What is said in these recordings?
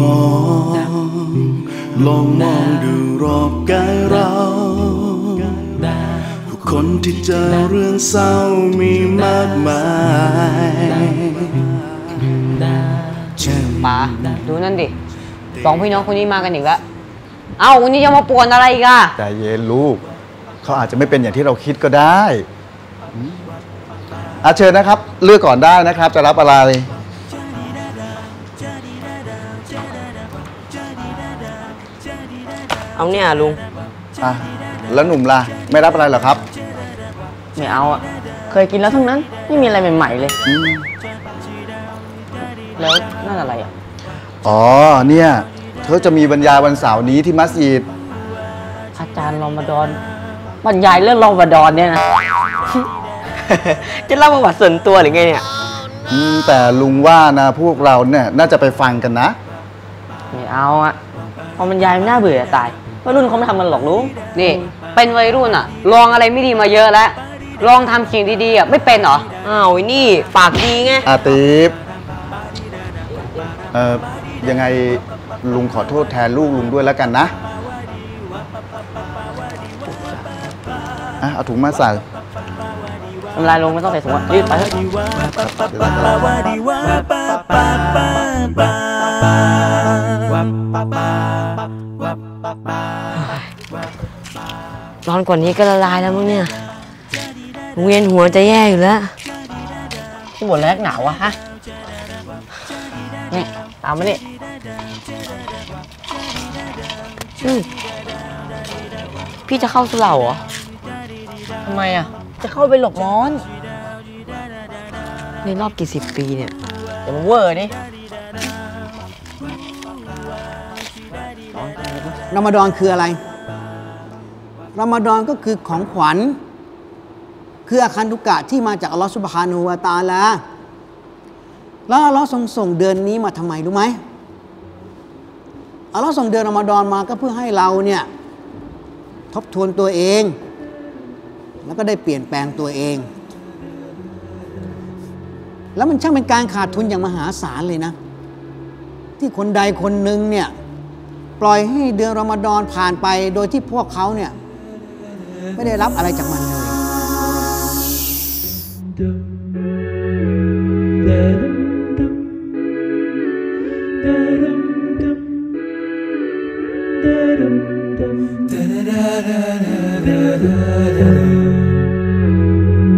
มองลองมองดูรอบกายเราผู้คนที่เจอเรื่องเศร้ามีมากมายเช่นป๋าดูนั่นดิสองพี่น้องคนนี้มากันอีกแล้วเอ้าวันนี้จะมาป่วนอะไรอีกอะใจเย็นลูก เขาอาจจะไม่เป็นอย่างที่เราคิดก็ได้อืมอาเชิญนะครับ เลือกก่อนได้นะครับ จะรับอะไร เอาเนี่ยลุง อะแล้วหนุ่มล่ะ ไม่รับอะไรเหรอครับไม่เอาอะเคยกินแล้วทั้งนั้น ไม่มีอะไรใหม่ ๆ เลย อืมแล้วนั่นอะไรอะอ๋อเนี่ยเขาจะมีบรรยายวันเสาร์นี้ที่มัสยิดอาจารย์รอมฎอนบรรยายเรื่องรอมฎอนเนี่ยนะ จะเล่าประวัติส่วนตัวหรือไงเนี่ย อืมแต่ลุงว่านะพวกเราเนี่ยน่าจะไปฟังกันนะ ไม่เอาอะ พอมันยายมันน่าเบื่อจะตายวัยรุ่นเขาไม่ทำกันหรอกลุงนี่ เป็นวัยรุ่นอะลองอะไรไม่ดีมาเยอะแล้ว ลองทำสิ่งดีๆอะไม่เป็นเหรอ อ้าวไอ้นี่ปากดีไง อาติฟเอ่อยังไงลุงขอโทษแทนลูกลุงด้วยแล้วกันนะอะเอาถุงมาใส่ทำลายลงไม่ต้องใส่ถุงอะรีบไปเถอะ ร้อนกว่านี้ก็ละลายแล้วมั้งเนี่ยเวียนหัวจะแย่อยู่แล้วที่บ่นแรกหนาวอะฮะ นี่ตามมานี่อืมพี่จะเข้าสุเหร่าเหรอทำไมอะจะเข้าไปหลบร้อน ในรอบกี่สิบปีเนี่ยเดี๋ยวมันเวอร์ดิรอมฎอนคืออะไร รอมฎอนก็คือของขวัญ คืออาคันตุกะที่มาจากอัลลอฮฺสุบฮานูวะตาลาแล้วอัลลอฮ์ทรงส่งเดือนนี้มาทำไมรู้ไหมอัลลอฮ์ส่งเดือนรอมฎอนมาก็เพื่อให้เราเนี่ยทบทวนตัวเอง แล้วก็ได้เปลี่ยนแปลงตัวเอง แล้วมันช่างเป็นการขาดทุนอย่างมหาศาลเลยนะ ที่คนใดคนหนึ่งเนี่ยปล่อยให้เดือนรอมฎอนผ่านไปโดยที่พวกเขาเนี่ย ไม่ได้รับอะไรจากมันเลย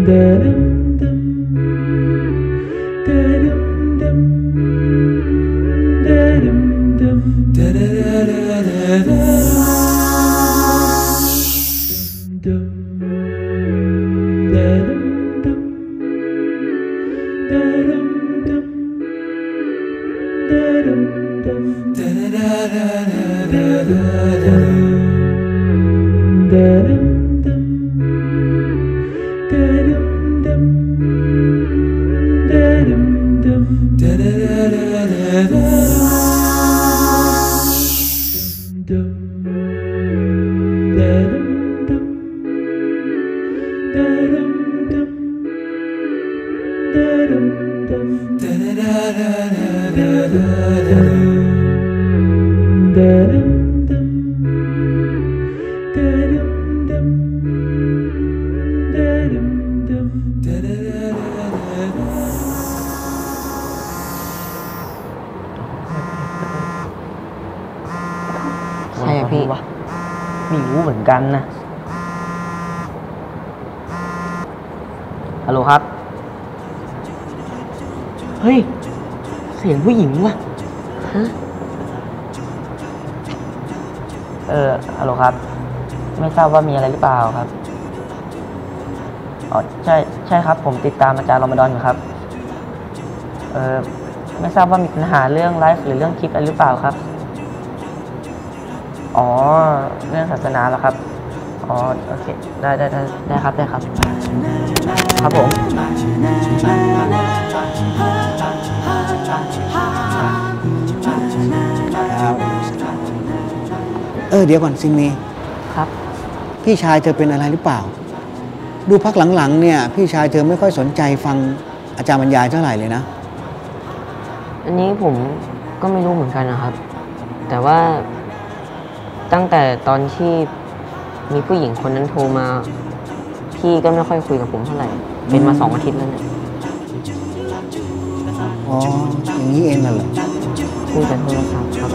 ใพี่วะไม่รู้เหมือนกันนะฮัลโหลครับ เฮ้ย เสียงผู้หญิงวะฮะเออฮัลโหลครับ ไม่ทราบว่ามีอะไรหรือเปล่าครับอ๋อใช่ใช่ครับ ผมติดตามอาจารย์รอมฎอนอยู่ครับ เออไม่ทราบว่ามีปัญหาเรื่องไลฟ์หรือเรื่องคลิปอะไรหรือเปล่าครับ อ๋อ เรื่องศาสนาเหรอครับ อ๋อ โอเค ได้ได้ได้ได้ครับ ได้ครับ ครับผม เออ เดี๋ยวก่อนซิงนี้ครับ พี่ชายเธอเป็นอะไรหรือเปล่า ดูพักหลังๆ เนี่ย พี่ชายเธอไม่ค่อยสนใจฟังอาจารย์บรรยายเท่าไหร่เลยนะ อันนี้ผมก็ไม่รู้เหมือนกันนะครับ แต่ว่า ตั้งแต่ตอนที่มีผู้หญิงคนนั้นโทรมา พี่ก็ไม่ค่อยคุยกับผมเท่าไหร่ เป็นมาสองอาทิตย์แล้วเนี่ยอ๋ออย่างนี้เองน่ะเหรอคุยแต่โทรศัพท์ครับ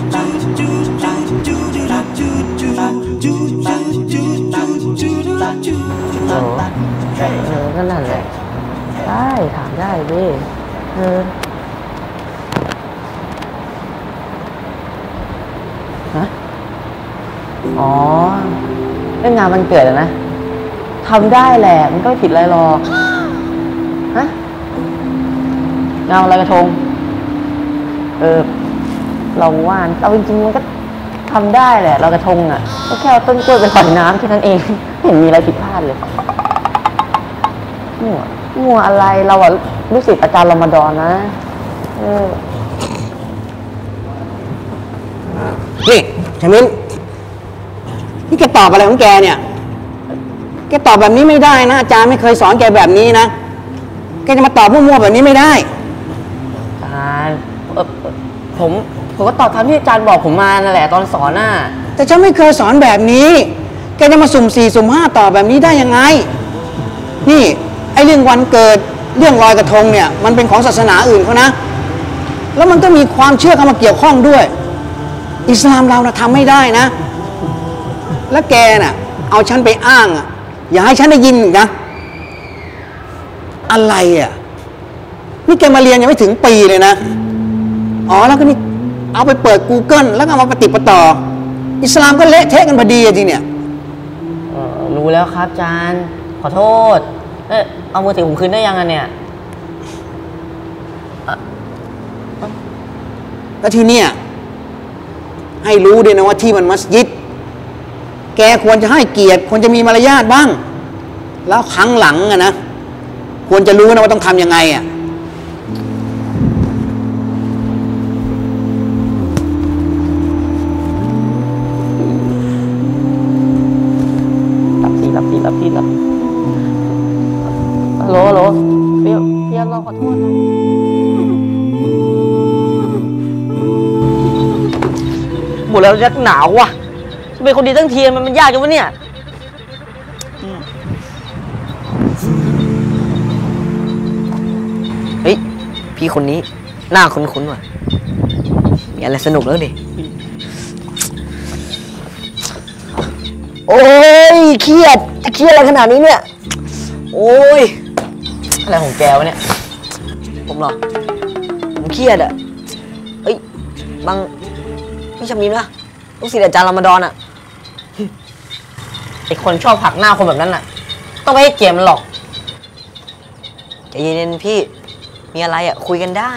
โอ้ เออก็นั่นแหละได้ถามได้ดิเออฮะอ๋อเรื่องงานมันเกิดอะนะทำได้แหละ มันก็ผิดอะไรหรอกฮะงานอะไรกระทง เออ เราว่านเอาจริงๆมันก็ทำได้แหละ เรากระทงอะ ก็แค่เอาต้นกล้วยไปปล่อยน้ำแค่นั้นเอง เห็นมีอะไรผิดพลาดเลยมั่วมั่วอะไรเราอะลูกศิษย์อาจารย์รอมฎอนนะเออนี่ชมินนี่แกตอบอะไรของแกเนี่ย แกตอบแบบนี้ไม่ได้นะอาจารย์ไม่เคยสอนแกแบบนี้นะ แกจะมาตอบมั่วๆแบบนี้ไม่ได้ อาจารย์เอ่อเอ่อผม ผมก็ตอบคำที่อาจารย์บอกผมมานั่นแหละตอนสอนน่ะ แต่ฉันไม่เคยสอนแบบนี้ แกจะมาสุ่มสี่สุ่มห้าต่อแบบนี้ได้ยังไง นี่ไอ้เรื่องวันเกิดเรื่องลอยกระทงเนี่ยมันเป็นของศาสนาอื่นเขานะ แล้วมันก็มีความเชื่อเข้ามาเกี่ยวข้องด้วย อิสลามเรานะทำไม่ได้นะ แล้วแกน่ะเอาฉันไปอ้างอะอย่าให้ฉันได้ยินนะ อะไรอะนี่แกมาเรียนยังไม่ถึงปีเลยนะ อ๋อแล้วก็นี่เอาไปเปิด Google แล้วก็เอามาปฏิประต่อ อิสลามก็เละเทะกันพอดีอะทีเนี่ย รู้แล้วครับจารย์ขอโทษ เอ๊ะเอามือถือผมคืนได้ยังอะเนี่ยแล้วที่เนี่ย ให้รู้ด้วยนะว่าที่มันมัสยิด แกควรจะให้เกียรติ ควรจะมีมารยาทบ้าง แล้วครั้งหลังอะนะ ควรจะรู้นะว่าต้องทำยังไงอะ เปียวโทษนะหมดแล้วยักหนาวว่ะเป็นคนดีตั้งทีมันมันยากจังวะเนี่ยเฮ้ยพี่คนนี้หน้าคุ้นๆว่ะมีอะไรสนุกแล้วดิโอ้ยเครียดเครียดอะไรขนาดนี้เนี่ย โอ้ย อะไรของแกวะเนี่ย ผมหรอผมเครียดอะเอ้ยบางพี่ชำนิมนะลูกศิษย์อาจารย์รามฎอนอะไอคนชอบผลักหน้าคนแบบนั้นอะต้องไปให้เกียรติมันหรอกใจเย็นๆพี่มีอะไรอะคุยกันได้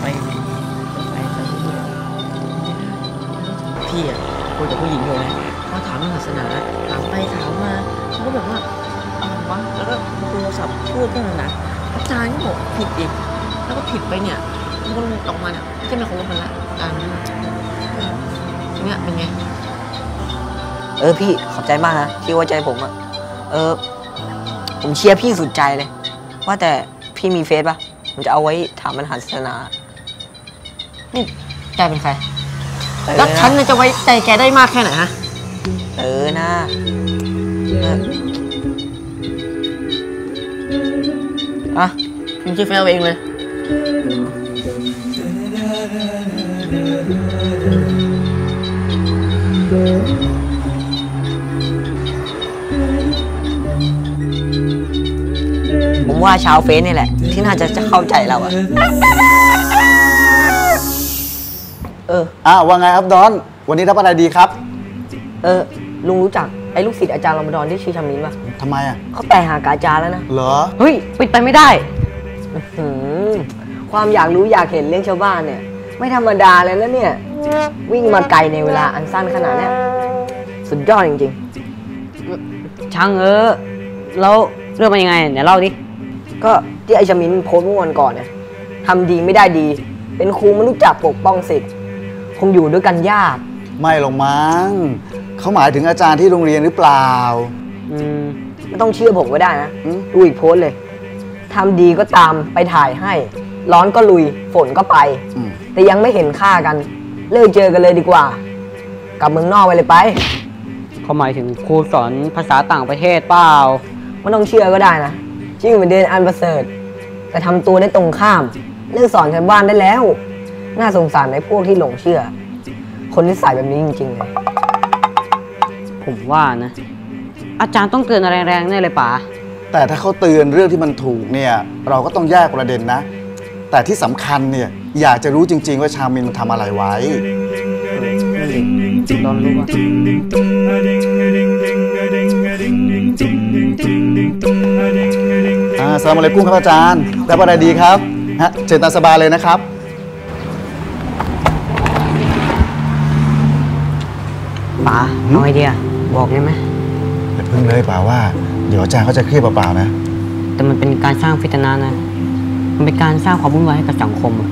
ไปไปพี่อะคุยกับผู้หญิงอยู่นะเขาถามเรื่องศาสนา พท์พูดเรื่องนั้นนะอาจารย์ก็บอกผิดอีกแล้วก็ผิดไปเนี่ยมันก็ออกมาเนี่ยไม่ใช่เป็นของรถมันละอาจารย์ทีเนี้ยเป็นไงเออพี่ขอบใจมากนะที่ไว้ใจผมอะเออ ผมเชียร์พี่สุดใจเลย ว่าแต่พี่มีเฟซปะผมจะเอาไว้ถามปัญหาศาสนานี่แกเป็นใครแล้วฉันน่ะจะไว้ใจแกได้มากแค่ไหนฮะ เออนะเอออะ มึงชื่อเฟลเองเลยผมว่าชาวเฟซนี่แหละ ที่น่าจะจะเข้าใจเราอะเออ อะว่าไงครับดอน วันนี้รับอะไรดีครับ เออ ลุงรู้จักไอ้ลูกศิษย์อาจารย์รอมฎอนที่ชื่อชามินปะทำไมอะเขาแต่หากบอาจารย์แล้วนะ เหรอ เฮ้ย ปิดไปไม่ได้ อื้อหือความอยากรู้อยากเห็นเรื่องชาวบ้านเนี่ย ไม่ธรรมดาเลยนะเนี่ย วิ่งมาไกลในเวลาอันสั้นขนาดเนี้ยสุดยอดจริงๆช่างเออแล้วเรื่องมันยังไงเนี่ยเล่าดิก็ที่ไอชามินโพสต์เมื่อวันก่อนเนี่ยทำดีไม่ได้ดี เป็นครูไม่รู้จักปกป้องสิทธิ์คงอยู่ด้วยกันยาก ไม่หรอกมั้งเขาหมายถึงอาจารย์ที่โรงเรียนหรือเปล่า อืม ไม่ต้องเชื่อผมก็ได้นะ อืม ดูอีกโพสต์เลย ทำดีก็ตามไปถ่ายให้ ร้อนก็ลุยฝนก็ไป อืม แต่ยังไม่เห็นค่ากัน เลิกเจอกันเลยดีกว่า กลับเมืองนอกไปเลยไป เขาหมายถึงครูสอนภาษาต่างประเทศเปล่า ไม่ต้องเชื่อก็ได้นะชื่อเหมือนเดินอันประเสริฐ แต่ทำตัวได้ตรงข้าม เลิกสอนชาวบ้านได้แล้ว น่าสงสารในพวกที่หลงเชื่อ คนที่ใส่แบบนี้จริงๆเลยผมว่านะ อาจารย์ต้องเตือนอะไรแรงๆแน่เลยป๋า แต่ถ้าเขาเตือนเรื่องที่มันถูกเนี่ยเราก็ต้องแยกประเด็นนะ แต่ที่สำคัญเนี่ยอยากจะรู้จริง ๆ ว่าชามินมันทำอะไรไว้ลองรู้ว่าอ่าสลามอะลัยกุ้งครับอาจารย์รับอะไรดีครับฮะเชิญตาสบายเลยนะครับ ป๋าเอาไอเดียบอกได้ไหมอย่าเพิ่งเลยป่าว่า เดี๋ยวอาจารย์เขาจะเครียดเปล่าๆนะ แต่มันเป็นการสร้างฟิตนานะ มันเป็นการสร้างความวุ่นวายให้กับสังคมอะ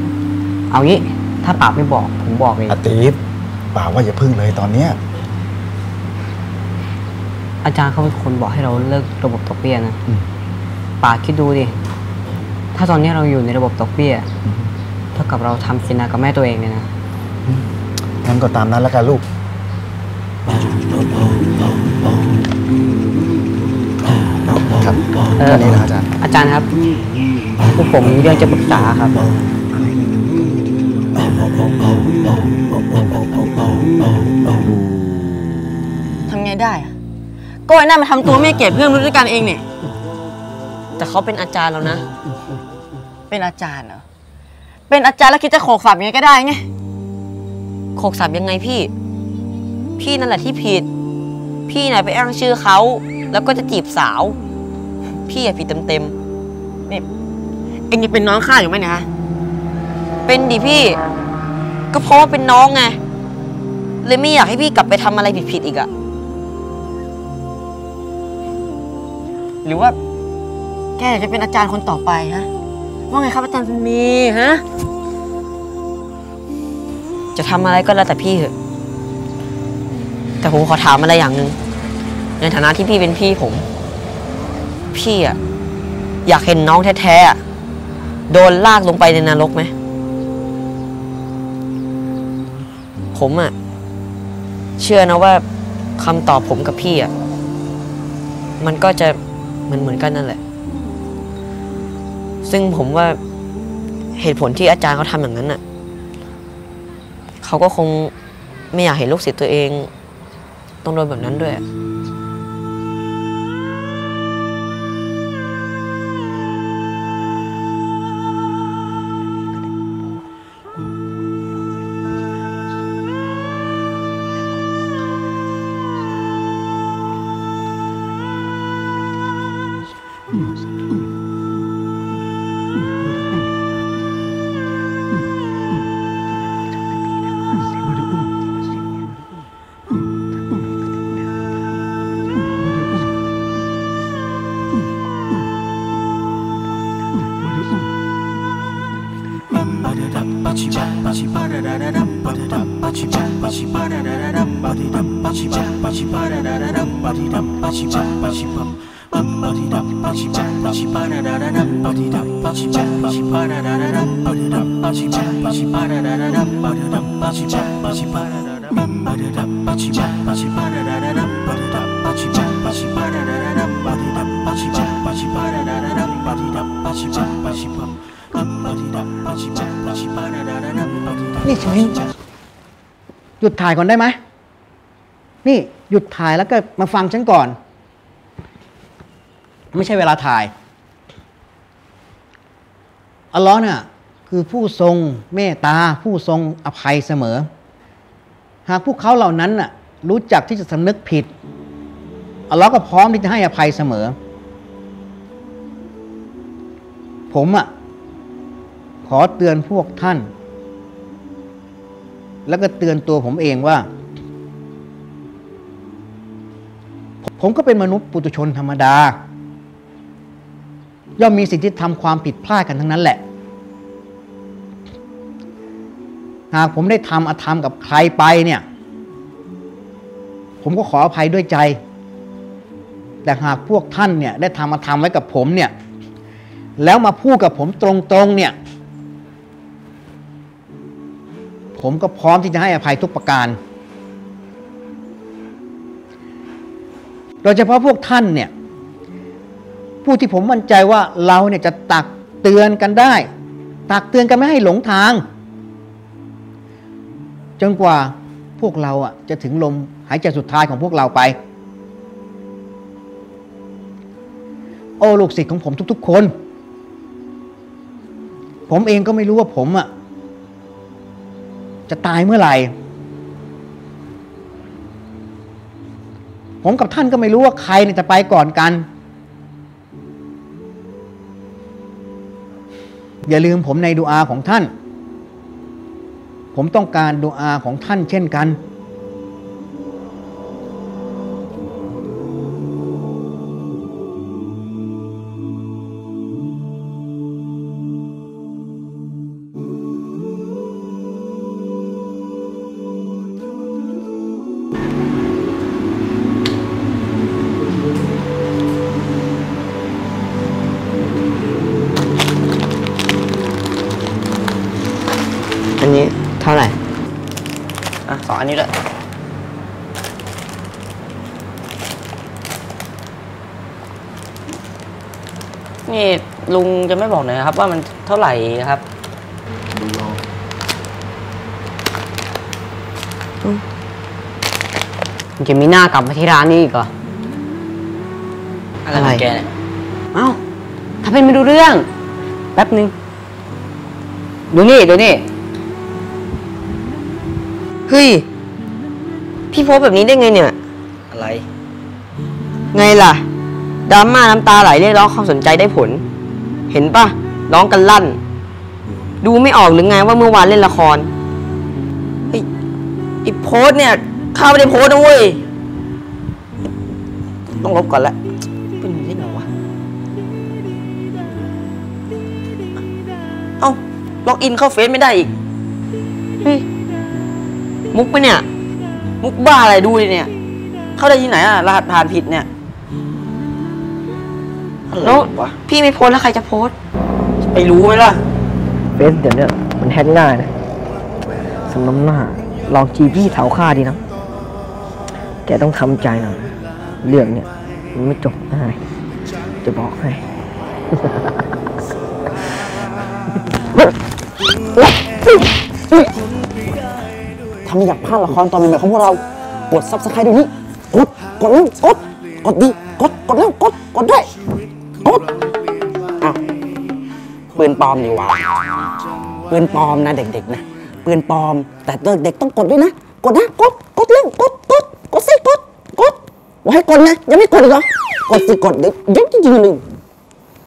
เอางี้ ถ้าป๋าไม่บอก ผมบอกเองอาตีฟป่าว่าอย่าพึ่งเลยตอนเนี้ยอาจารย์เขาเป็นคนบอกให้เราเลิกระบบดอกเบี้ยนะป๋าคิดดูดิ ถ้าตอนนี้เราอยู่ในระบบดอกเบี้ย เท่ากับเราทำสินากับแม่ตัวเองเลยนะ งั้นก็ตามนั้นแล้วกันลูก ครับเออแค่นี้นะอาจารย์ อาจารย์ครับพวกผมมีเรื่องจะปรึกษาครับทำไงได้อะก็ไอ้นั่นมาทำตัวไม่เก็บเพื่อนรู้ด้วยกันเองเนี่ย แต่เขาเป็นอาจารย์แล้วนะ เป็นอาจารย์เหรอ เป็นอาจารย์แล้วคิดจะโขกสับยังไงก็ได้ไง โขกสับยังไงพี่ พี่นั่นแหละที่ผิด พี่ไหนไปอ้างชื่อเขา แล้วก็จะจีบสาว พี่อะผิดเต็มนี่เองยังเป็นน้องข้าอยู่ไหมเนี่ยฮะๆเป็นดิพี่ ก็เพราะว่าเป็นน้องไงเลยไม่อยากให้พี่กลับไปทำอะไรผิดๆอีกอะหรือว่า แกอยากจะเป็นอาจารย์คนต่อไปฮะว่าไงครับอาจารย์บุญมีฮะจะทำอะไรก็แล้วแต่พี่เถอะ แต่ผมขอถามอะไรอย่างหนึ่งในฐานะที่พี่เป็นพี่ผม พี่อะอยากเห็นน้องแท้ๆอะโดนลากลงไปในนรกไหม ผมอะเชื่อนะว่าคำตอบผมกับพี่อะมันก็จะเหมือนเหมือนๆกันนั่นแหละ ซึ่งผมว่าเหตุผลที่อาจารย์เขาทำอย่างนั้นน่ะ เขาก็คงไม่อยากเห็นลูกศิษย์ตัวเอง ต้องโดนแบบนั้นด้วย นี่ชมินหยุดถ่ายก่อนได้ไหม นี่หยุดถ่ายแล้วก็มาฟังฉันก่อน ไม่ใช่เวลาถ่าย อัลลอฮ์เนี่ยคือผู้ทรงเมตตา ผู้ทรงอภัยเสมอ หากพวกเขาเหล่านั้นน่ะรู้จักที่จะสำนึกผิดอัลลอฮ์ก็พร้อมที่จะให้อภัยเสมอ ผมอะขอเตือนพวกท่าน แล้วก็เตือนตัวผมเองว่า ผมก็เป็นมนุษย์ปุถุชนธรรมดา ย่อมมีสิ่งที่ทำความผิดพลาดกันทั้งนั้นแหละ หากผมได้ทำอธรรมกับใครไปเนี่ย ผมก็ขออภัยด้วยใจ แต่หากพวกท่านเนี่ยได้ทำอธรรมไว้กับผมเนี่ย แล้วมาพูดกับผมตรงๆเนี่ย ผมก็พร้อมที่จะให้อภัยทุกประการ โดยเฉพาะพวกท่านเนี่ยผู้ที่ผมมั่นใจว่าเราเนี่ยจะตักเตือนกันได้ ตักเตือนกันไม่ให้หลงทาง จนกว่าพวกเราอะจะถึงลมหายใจสุดท้ายของพวกเราไป โอ้ลูกศิษย์ของผมทุก ๆ คน ผมเองก็ไม่รู้ว่าผมอะจะตายเมื่อไหร่ ผมกับท่านก็ไม่รู้ว่าใครเนี่ยจะไปก่อนกัน อย่าลืมผมในดูอาของท่าน ผมต้องการดูอาของท่านเช่นกันอัน จะไม่บอกหน่อยนะครับ ว่ามันเท่าไหร่ครับมันจะมีหน้ากลับมาที่ร้านนี้อีกเหรอ อะไรของแกเนี่ยเอ้าถ้าเป็นไม่ดูเรื่อง แป๊บนึง ดูนี่ ดูนี่ เฮ้ย พี่โพสต์แบบนี้ได้ไงเนี่ย อะไร ไงล่ะดราม่าน้ำตาไหลเรียกร้องความสนใจได้ผลเห็นปะร้องกันลั่น ดูไม่ออกหรือไงว่าเมื่อวานเล่นละครไอ้ไอ้โพสเนี่ยข้าไม่ได้โพสนะเว้ยต้องลบก่อนละเป็นย่างไงวะเอ้าล็อกอินเข้าเฟซไม่ได้อีกเฮ้ยมุกปะเนี่ย มุกบ้าอะไรดูดิเนี่ย เข้าได้ที่ไหนอะรหัสผ่านผิดเนี่ย แล้วพี่ไม่โพสต์แล้วใครจะโพสต์ไปรู้ไหมล่ะเฟซเดี๋ยวเนี้ยมันแฮกง่ายนะสมน้ำหน้าลองจีพี่เถาค่าดีนะแกต้องทำใจหน่อยเรื่องเนี่ยมันไม่จบง่ายจะบอกให้ถ้าไม่อยากพลาดละครตอนใหม่ๆของพวกเรา กด subscribe เดี๋ยวนี้ กด กดเร็วกด กดดี กด กดเร็วกด กดด้วยกด อ้าวปืนปลอมดีกว่าปืนปลอมนะเด็กๆนะปืนปลอม แต่เด็กๆต้องกดด้วยนะ กดนะ กด กดเร็ว กด กด กดสิ กด กดว่าให้กดนะ ยังไม่กดอีกเหรอ กดสิ กดเดี๋ยวเดี๋ยวจะยิงเลย